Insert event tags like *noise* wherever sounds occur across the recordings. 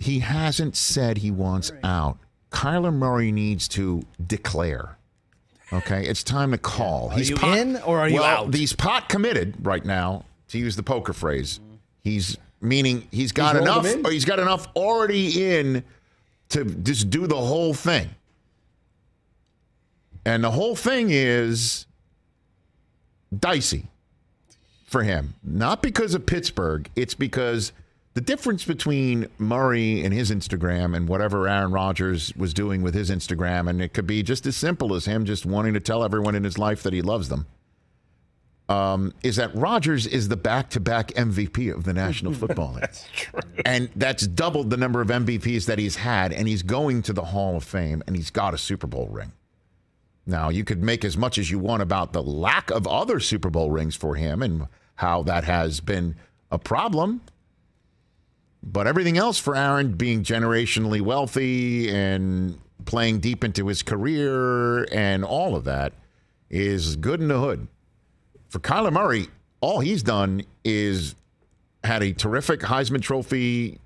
he hasn't said he wants out. Kyler Murray needs to declare. Okay, it's time to call. Are you in or are you well, out? He's pot committed right now, to use the poker phrase. He's meaning he's got He's enough. Or he's got enough already in to just do the whole thing. And the whole thing is dicey for him. Not because of Pittsburgh, it's because the difference between Murray and his Instagram and whatever Aaron Rodgers was doing with his Instagram, and it could be just as simple as him just wanting to tell everyone in his life that he loves them, um, is that Rodgers is the back to back MVP of the National *laughs* Football League. that's true. And that's doubled the number of MVPs that he's had, and he's going to the Hall of Fame, and he's got a Super Bowl ring. Now, you could make as much as you want about the lack of other Super Bowl rings for him and how that has been a problem. But everything else for Aaron being generationally wealthy and playing deep into his career and all of that is good in the hood. For Kyler Murray, all he's done is had a terrific Heisman Trophy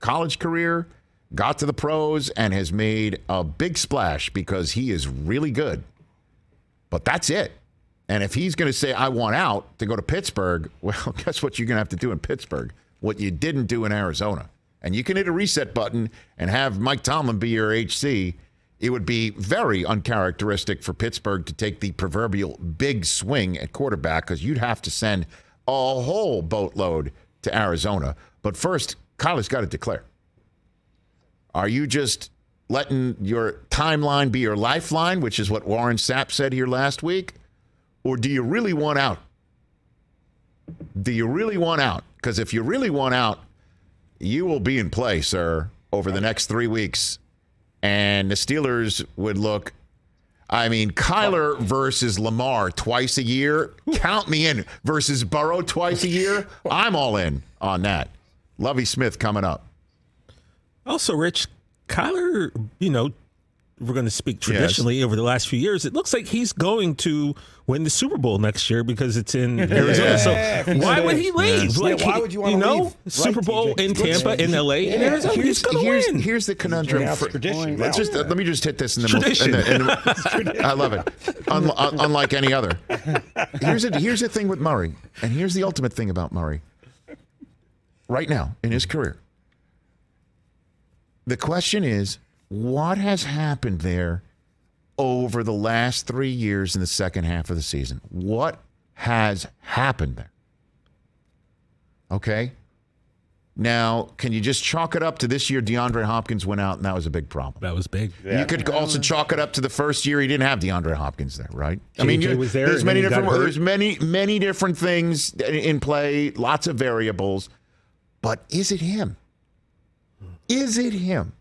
college career, got to the pros, and has made a big splash because he is really good. But that's it. And if he's going to say, I want out to go to Pittsburgh, *laughs* well, guess what you're going to have to do in Pittsburgh? What you didn't do in Arizona. And you can hit a reset button and have Mike Tomlin be your HC. It would be very uncharacteristic for Pittsburgh to take the proverbial big swing at quarterback because you'd have to send a whole boatload to Arizona. But first, Kyler's got to declare. Are you just letting your timeline be your lifeline, which is what Warren Sapp said here last week? Or do you really want out? Do you really want out? Because if you really want out, you will be in play, sir, over the next three weeks. And the Steelers would look. I mean, Kyler versus Lamar twice a year. Count me in. Versus Burrow twice a year. I'm all in on that. Lovie Smith coming up. Also, Rich, Kyler, you know, we're going to speak traditionally over the last few years. It looks like he's going to win the Super Bowl next year because it's in Arizona. Yeah. So why would he leave? Yeah, Like, why would you wanna know, leave? Right, Super Bowl TJ. in Tampa, in LA, in Arizona. Here's, he's going to here's, win. here's the conundrum. Now For, tradition let's just uh, let me just hit this in the Tradition. in the- in the- *laughs* I love it. Un, un- unlike any other. Here's a, here's the thing with Murray, and here's the ultimate thing about Murray. Right now in his career, the question is, what has happened there over the last three years in the second half of the season? What has happened there? Okay. Now, can you just chalk it up to this year? DeAndre Hopkins went out, and that was a big problem. that was big. You could also um, chalk it up to the first year he didn't have DeAndre Hopkins there, right? I mean, you- was there, there's many then he got different there's many many different things in- in play, lots of variables. But is it him? Is it him?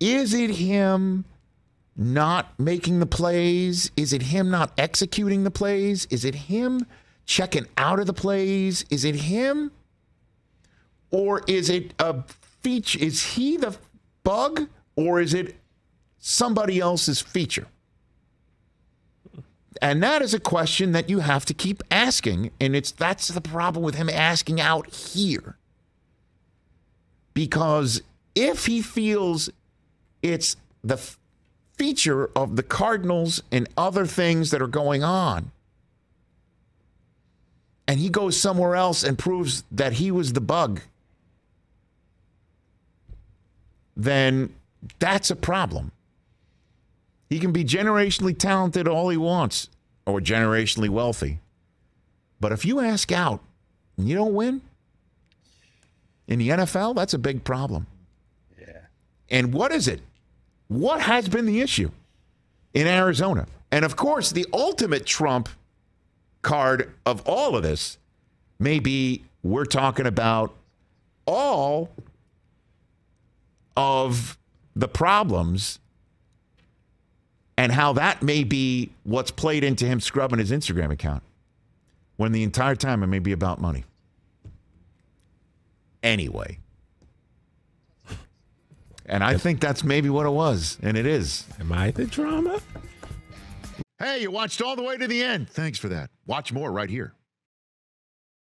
Is it him not making the plays? Is it him not executing the plays? Is it him checking out of the plays? Is it him? Or is it a feature? Is he the bug or is it somebody else's feature? And that is a question that you have to keep asking. And it's that's the problem with him asking out here. Because if he feels it's the feature of the Cardinals and other things that are going on, and he goes somewhere else and proves that he was the bug, then that's a problem. He can be generationally talented all he wants or generationally wealthy. But if you ask out and you don't win in the NFL, that's a big problem. Yeah. And what is it? What has been the issue in Arizona? And of course, the ultimate trump card of all of this may be we're talking about all of the problems and how that may be what's played into him scrubbing his Instagram account when the entire time it may be about money. Anyway. And I think that's maybe what it was, and it is. Am I the drama? Hey, you watched all the way to the end. Thanks for that. Watch more right here.